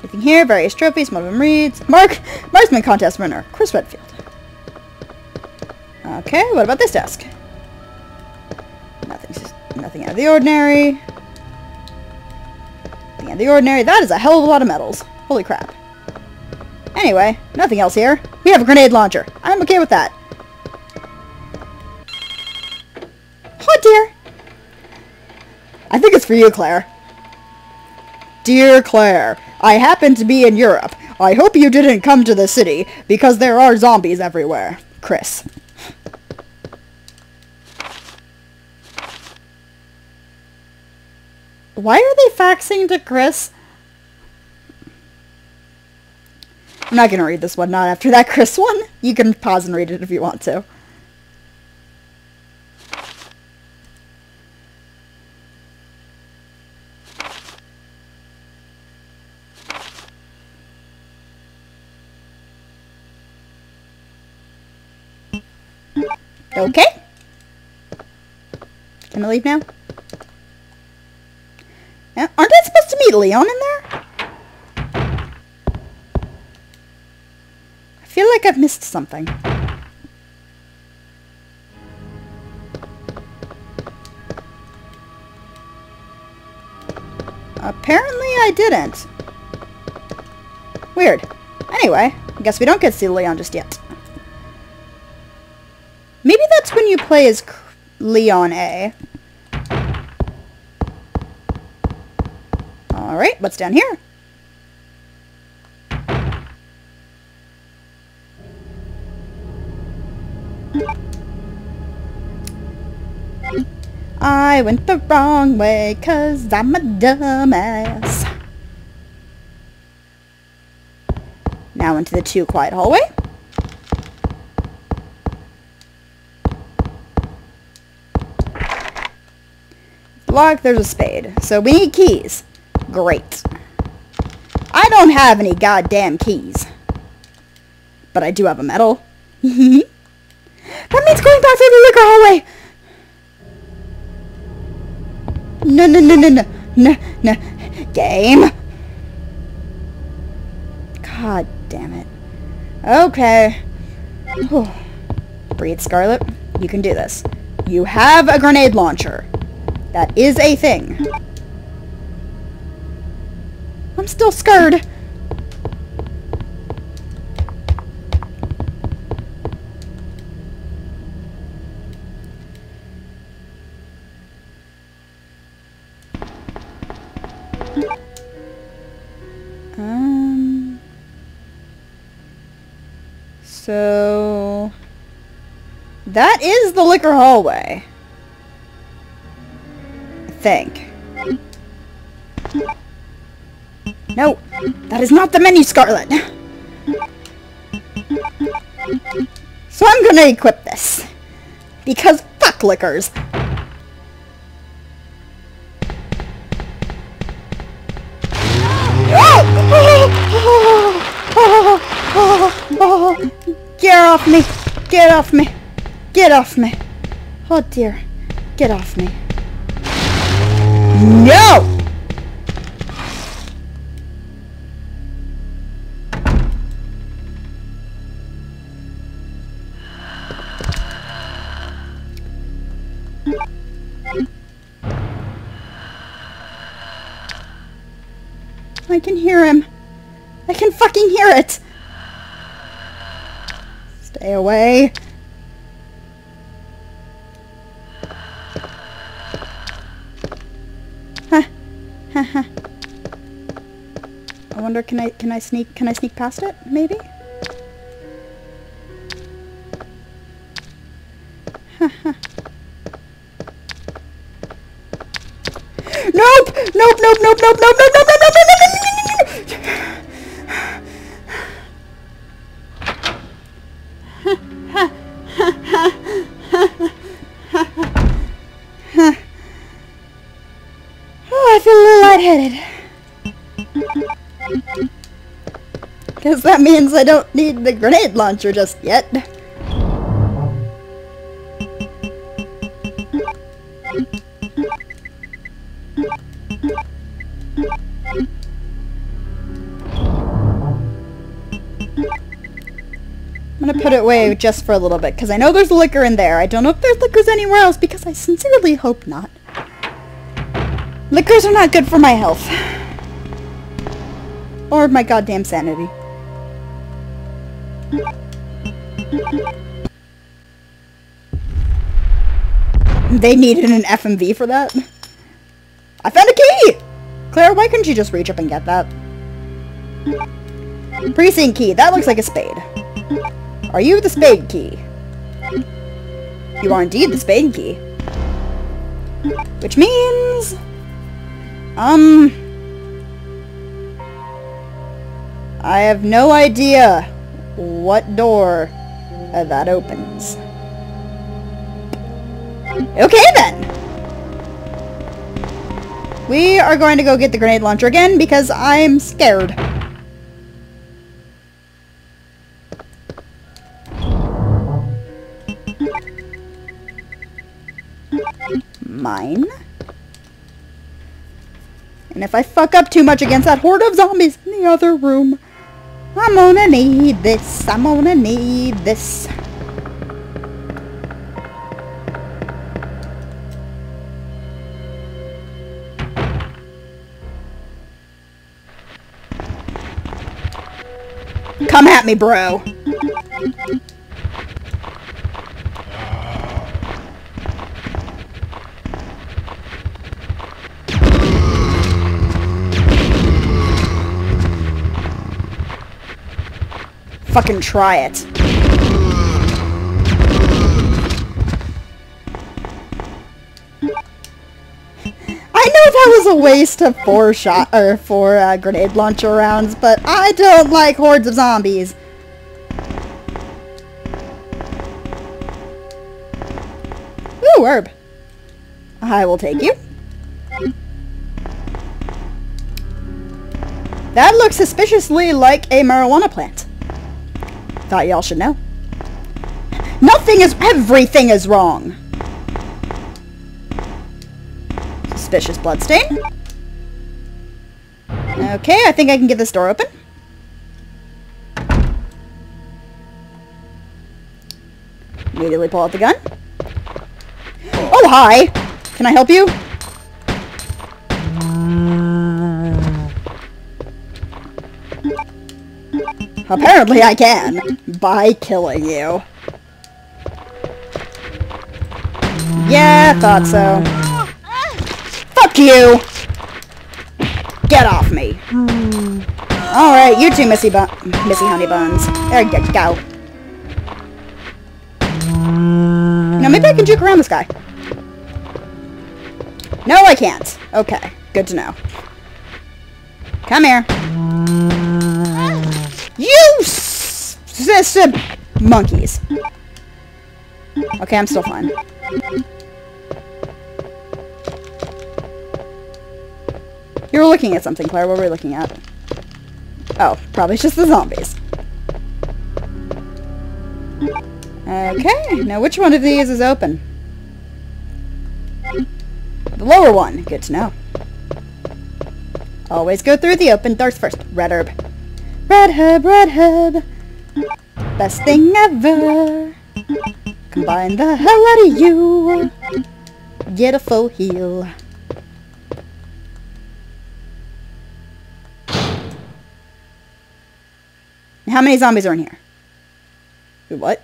Anything here? Various trophies. Them reads Mark Marksman Contest winner Chris Redfield. Okay, what about this desk? Nothing. Nothing out of the ordinary. Nothing out of the ordinary. That is a hell of a lot of medals. Holy crap. Anyway, nothing else here. We have a grenade launcher. I'm okay with that. Oh dear. I think it's for you, Claire. Dear Claire, I happen to be in Europe. I hope you didn't come to the city, because there are zombies everywhere. Chris. Why are they faxing to Chris? I'm not going to read this one, not after that Chris one. You can pause and read it if you want to. Okay. Can I leave now? Aren't I supposed to meet Leon in there? I feel like I've missed something. Apparently I didn't. Weird. Anyway, I guess we don't get to see Leon just yet. Play C Leon A. Alright, what's down here? I went the wrong way cause I'm a dumbass. Now into the two quiet hallway. Lock, there's a spade. So we need keys. Great. I don't have any goddamn keys. But I do have a medal. that means going back through the licker hallway. No, no, no, no, no, no, no. Game. God damn it. Okay. Breathe, Scarlet. You can do this. You have a grenade launcher. That is a thing. I'm still scared. Um. So that is the licker hallway. Think. No, that is not the menu, Scarlet. So I'm gonna equip this. Because fuck lickers. Get off me! Get off me! Get off me! Oh dear. Get off me. No! I can hear him. I can fucking hear it. Stay away. Wonder can I can I sneak can I sneak past it maybe? Nope! Nope, nope, nope, nope, nope, nope, nope, nope, nope, nope, nope, nope, Oh, I feel a little means I don't need the grenade launcher just yet. I'm gonna put it away just for a little bit, because I know there's licker in there. I don't know if there's lickers anywhere else, because I sincerely hope not. Lickers are not good for my health. Or my goddamn sanity. They needed an FMV for that? I found a key! Claire, why couldn't you just reach up and get that? Precinct key. That looks like a spade. Are you the spade key? You are indeed the spade key. Which means... Um... I have no idea what door that opens. Okay then! We are going to go get the grenade launcher again because I'm scared. Mine. And if I fuck up too much against that horde of zombies in the other room, I'm gonna need this. I'm gonna need this. Come at me, bro. Fucking try it. I know that was a waste of four shot or four uh, grenade launcher rounds, but I don't like hordes of zombies. Ooh, herb. I will take you. That looks suspiciously like a marijuana plant. Thought y'all should know. Nothing is- everything is wrong! Suspicious bloodstain. Okay, I think I can get this door open. Immediately pull out the gun. Oh, hi! Can I help you? Apparently I can. By killing you. Yeah, thought so. Fuck you! Get off me. Alright, you two Missy, bu Missy Honey Buns. There you go. Now maybe I can juke around this guy. No, I can't. Okay, good to know. Come here. You s s monkeys. Okay, I'm still fine. You were looking at something, Claire. What were we looking at? Oh, probably just the zombies. Okay, now which one of these is open? The lower one. Good to know. Always go through the open doors first. Red herb. Red herb, red. Best thing ever. Combine the hell out of you. Get a full heal. How many zombies are in here? Wait, what?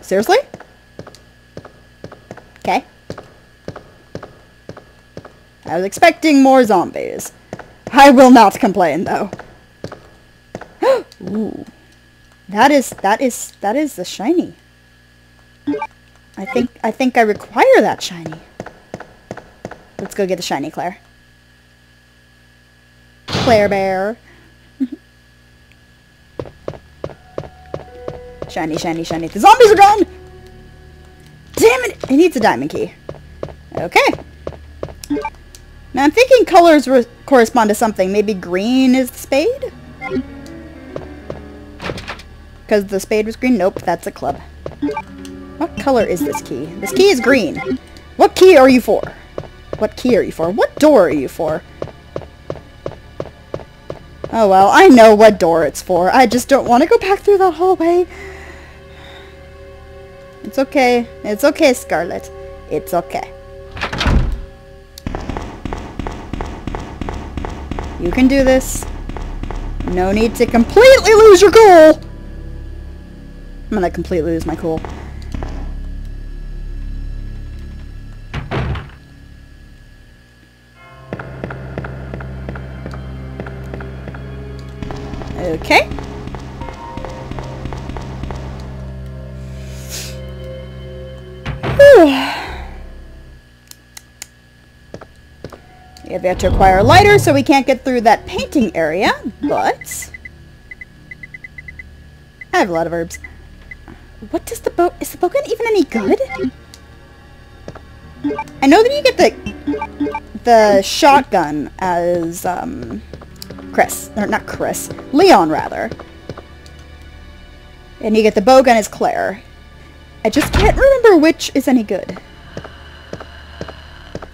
Seriously? Okay. I was expecting more zombies. I will not complain, though. Ooh. That is, that is, that is the shiny. I think, I think I require that shiny. Let's go get the shiny, Claire. Claire Bear. shiny, shiny, shiny. The zombies are gone! Damn it! It needs a diamond key. Okay. Now I'm thinking colors correspond to something. Maybe green is the spade? Because the spade was green? Nope, that's a club. What color is this key? This key is green. What key are you for? What key are you for? What door are you for? Oh well, I know what door it's for. I just don't want to go back through that hallway. It's okay. It's okay, Scarlet. It's okay. You can do this. No need to completely lose your cool. I'm gonna completely lose my cool. Okay. Whew. We have to acquire a lighter, so we can't get through that painting area, but... I have a lot of herbs. What does the boat... Is the bow gun even any good? I know that you get the... The shotgun as, um... Chris. Or not Chris. Leon, rather. And you get the bow gun as Claire. I just can't remember which is any good.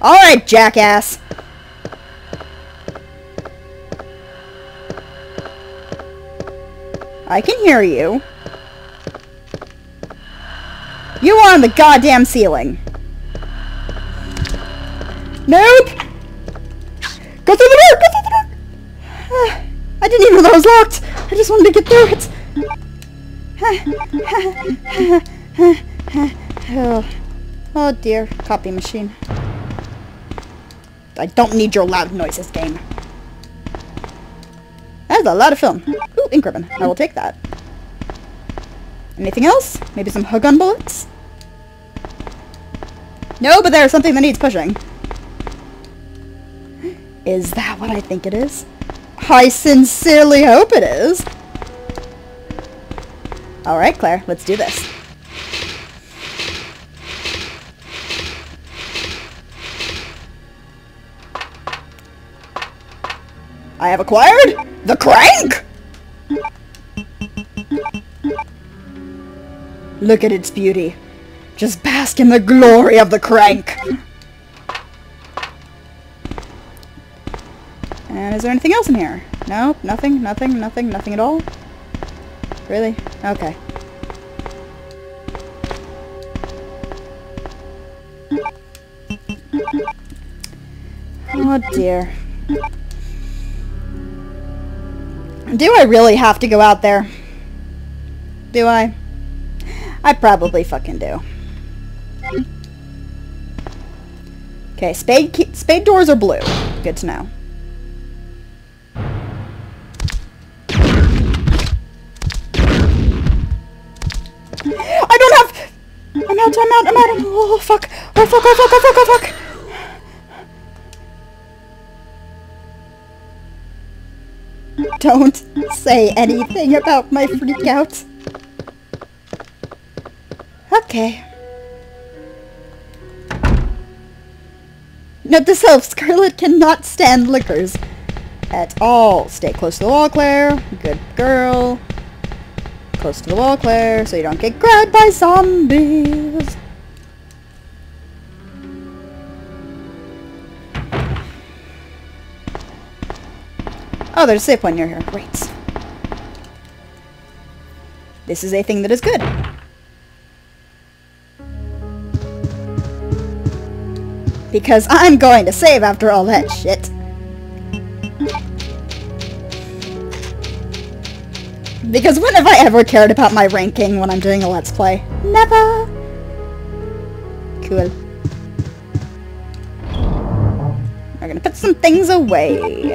Alright, jackass! I can hear you. On the goddamn ceiling. Nope! Go through the door! Go through the door! I didn't even know that was locked! I just wanted to get through it! oh. oh dear. Copy machine. I don't need your loud noises, game. That's a lot of film. Ooh, ink ribbon. I will take that. Anything else? Maybe some gun bullets? No, but there's something that needs pushing. Is that what I think it is? I sincerely hope it is. Alright, Claire, let's do this. I have acquired the crank! Look at its beauty. Just bask in the glory of the crank. And is there anything else in here? No? Nothing? Nothing? Nothing? Nothing at all? Really? Okay. Oh dear. Do I really have to go out there? Do I? I probably fucking do. Okay, spade spade doors are blue. Good to know. I don't have... I'm out, I'm out, I'm out. Oh, fuck. Oh, fuck, oh, fuck, oh, fuck, oh, fuck. Don't say anything about my freak out. Okay. Note to self, Scarlet cannot stand lickers. At all. Stay close to the wall, Claire. Good girl. Close to the wall, Claire, so you don't get grabbed by zombies. Oh, there's a safe point near here. Great. This is a thing that is good. Because I'm going to save after all that shit. Because when have I ever cared about my ranking when I'm doing a Let's Play? Never! Cool. We're gonna put some things away.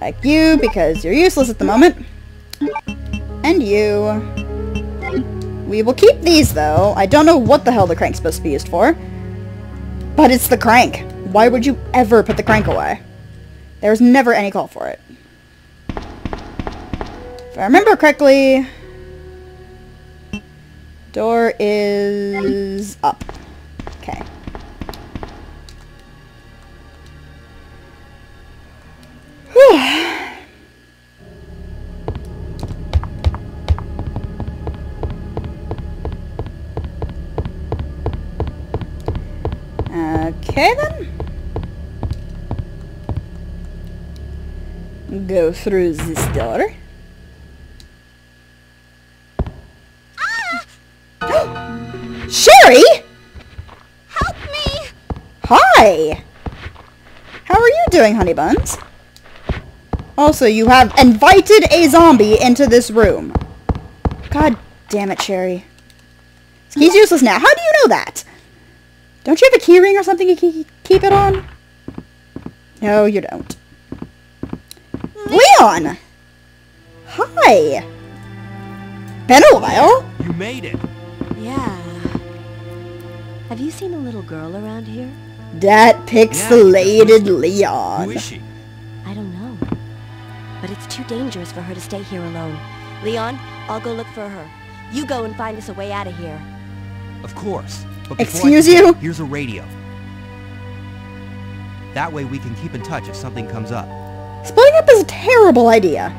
Like you, because you're useless at the moment. And you. We will keep these, though. I don't know what the hell the crank's supposed to be used for. But it's the crank. Why would you ever put the crank away? There's never any call for it. If I remember correctly, door is up. Okay then. Go through this door. Ah! Sherry? Help me! Hi! How are you doing, honey buns? Also, you have invited a zombie into this room. God damn it, Sherry. He's useless now. How do you know that? Don't you have a keyring or something you can keep it on? No, you don't. Leon! Hi! Been a while. You made it. Yeah. Have you seen a little girl around here? That pixelated Who Leon. is she? I don't know. But it's too dangerous for her to stay here alone. Leon, I'll go look for her. You go and find us a way out of here. Of course. But Excuse I you? that, Here's a radio. That way we can keep in touch if something comes up. Splitting up is a terrible idea.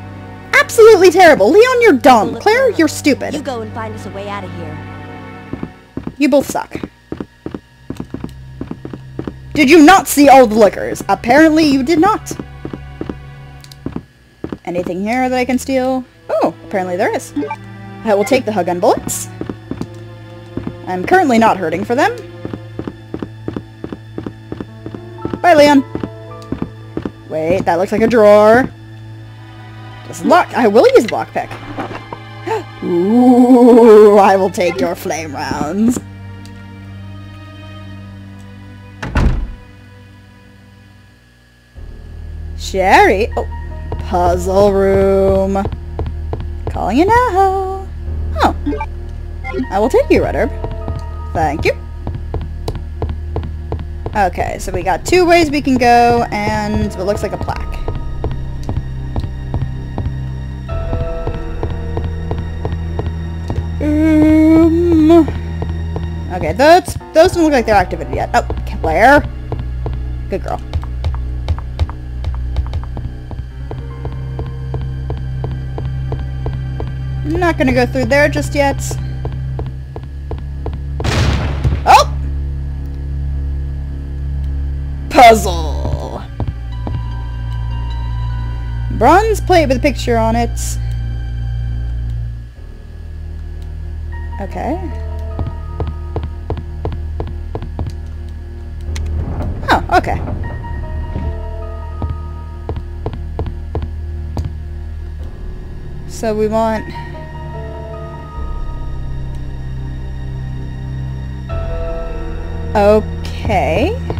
Absolutely terrible. Leon, you're dumb. Claire, you're stupid. You go and find us a way out of here. You both suck. Did you not see all the lickers? Apparently you did not. Anything here that I can steal? Oh, apparently there is. I will take the hug gun bullets. I'm currently not hurting for them. Bye, Leon. Wait, that looks like a drawer. Just lock. I will use the lockpick. Ooh, I will take your flame rounds. Sherry. Oh, puzzle room. Calling you now. Oh. I will take you, Red Herb. Thank you. Okay, so we got two ways we can go, and it looks like a plaque. Um, okay, those, those don't look like they're activated yet. Oh, Claire. Good girl. Not gonna go through there just yet. Puzzle! Bronze plate with a picture on it. Okay. Oh, okay. So we want... Okay.